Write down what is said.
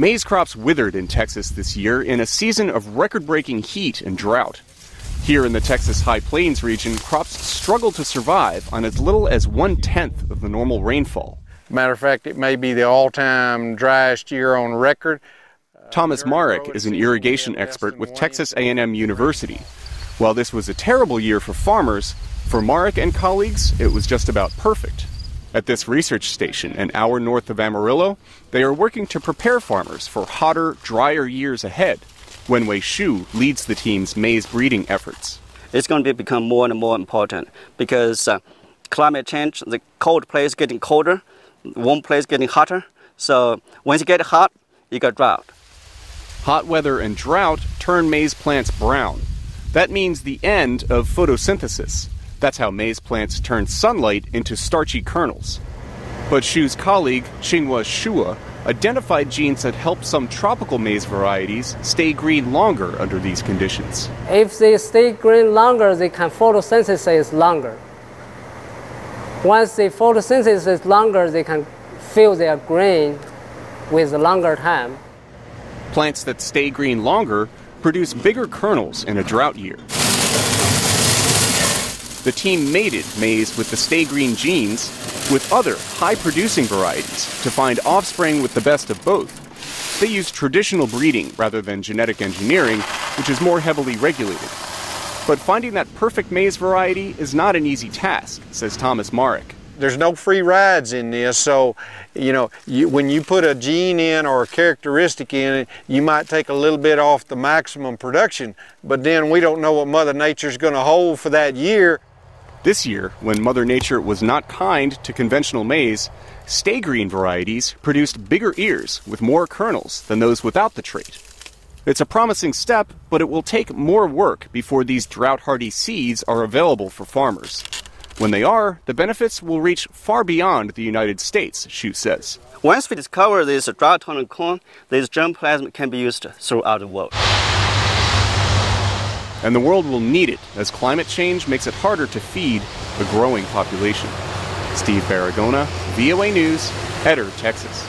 Maize crops withered in Texas this year in a season of record breaking heat and drought. Here in the Texas High Plains region, crops struggle to survive on as little as one tenth of the normal rainfall. Matter of fact, it may be the all time driest year on record. Uh, Thomas Marek is an irrigation expert with Texas A&M University. While this was a terrible year for farmers, for Marek and colleagues, it was just about perfect. At this research station, an hour north of Amarillo, they are working to prepare farmers for hotter, drier years ahead. Wenwei Xu leads the team's maize breeding efforts. It's going to become more and more important because uh, climate change, the cold place getting colder, warm place getting hotter. So once you get hot, you got drought. Hot weather and drought turn maize plants brown. That means the end of photosynthesis. That's how maize plants turn sunlight into starchy kernels. But Xu's colleague, Xinghua Shua, identified genes that help some tropical maize varieties stay green longer under these conditions. If they stay green longer, they can photosynthesize longer. Once they photosynthesize longer, they can fill their grain with longer time. Plants that stay green longer produce bigger kernels in a drought year. The team mated maize with the stay green genes with other high producing varieties to find offspring with the best of both. They use traditional breeding rather than genetic engineering, which is more heavily regulated. But finding that perfect maize variety is not an easy task, says Thomas Marek. There's no free rides in this, so you know you, when you put a gene in or a characteristic in, you might take a little bit off the maximum production, but then we don't know what Mother Nature's going to hold for that year. This year, when Mother Nature was not kind to conventional maize, stay green varieties produced bigger ears with more kernels than those without the trait. It's a promising step, but it will take more work before these drought hardy seeds are available for farmers. When they are, the benefits will reach far beyond the United States, Xu says. Once we discover this drought tolerant corn, this germplasm can be used throughout the world and the world will need it as climate change makes it harder to feed a growing population. Steve Baragona, VOA News, Etter, Texas.